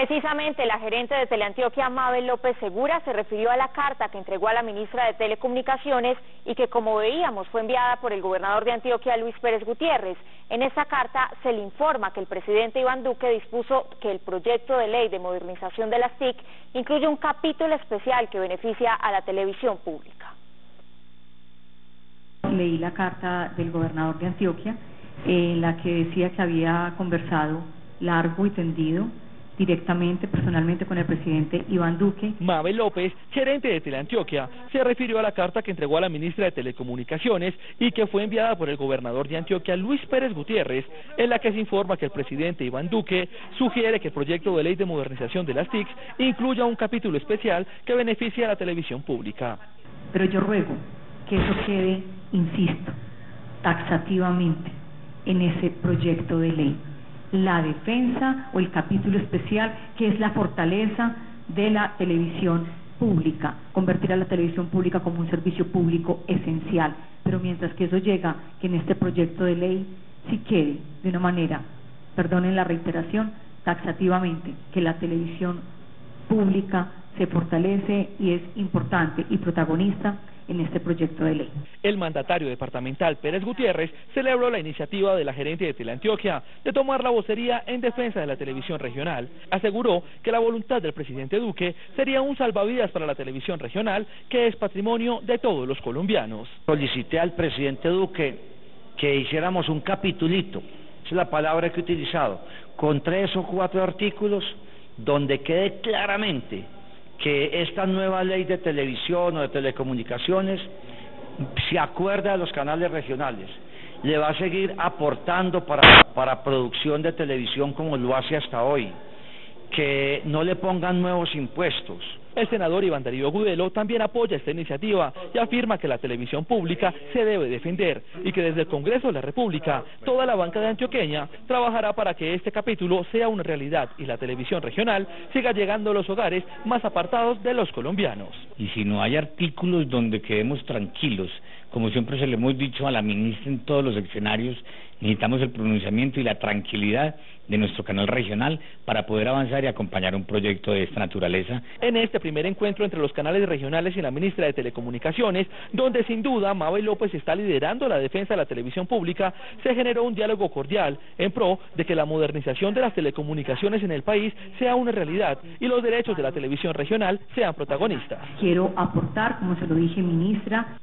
Precisamente la gerente de Teleantioquia, Mabel López Segura, se refirió a la carta que entregó a la ministra de Telecomunicaciones y que, como veíamos, fue enviada por el gobernador de Antioquia, Luis Pérez Gutiérrez. En esta carta se le informa que el presidente Iván Duque dispuso que el proyecto de ley de modernización de las TIC incluye un capítulo especial que beneficia a la televisión pública. Leí la carta del gobernador de Antioquia en la que decía que había conversado largo y tendido directamente, personalmente con el presidente Iván Duque. Mabel López, gerente de Teleantioquia, se refirió a la carta que entregó a la ministra de Telecomunicaciones y que fue enviada por el gobernador de Antioquia, Luis Pérez Gutiérrez, en la que se informa que el presidente Iván Duque sugiere que el proyecto de ley de modernización de las TIC incluya un capítulo especial que beneficie a la televisión pública. Pero yo ruego que eso quede, insisto, taxativamente en ese proyecto de ley la defensa o el capítulo especial que es la fortaleza de la televisión pública, convertir a la televisión pública como un servicio público esencial. Pero mientras que eso llega, que en este proyecto de ley sí quede de una manera, perdonen la reiteración, taxativamente, que la televisión pública se fortalece y es importante y protagonista en este proyecto de ley. El mandatario departamental Pérez Gutiérrez celebró la iniciativa de la gerente de Teleantioquia de tomar la vocería en defensa de la televisión regional. Aseguró que la voluntad del presidente Duque sería un salvavidas para la televisión regional que es patrimonio de todos los colombianos. Solicité al presidente Duque que hiciéramos un capitulito, esa es la palabra que he utilizado, con tres o cuatro artículos donde quede claramente que esta nueva ley de televisión o de telecomunicaciones se acuerda de los canales regionales, le va a seguir aportando para, para producción de televisión como lo hace hasta hoy, que no le pongan nuevos impuestos, el senador Iván Darío Gudelo también apoya esta iniciativa y afirma que la televisión pública se debe defender y que desde el Congreso de la República toda la banca de Antioqueña trabajará para que este capítulo sea una realidad y la televisión regional siga llegando a los hogares más apartados de los colombianos. Y si no hay artículos donde quedemos tranquilos, como siempre se le hemos dicho a la ministra en todos los escenarios, necesitamos el pronunciamiento y la tranquilidad de nuestro canal regional para poder avanzar y acompañar un proyecto de esta naturaleza. En este primer encuentro entre los canales regionales y la ministra de Telecomunicaciones, donde sin duda Mabel López está liderando la defensa de la televisión pública, se generó un diálogo cordial en pro de que la modernización de las telecomunicaciones en el país sea una realidad y los derechos de la televisión regional sean protagonistas. Quiero aportar, como se lo dije, ministra,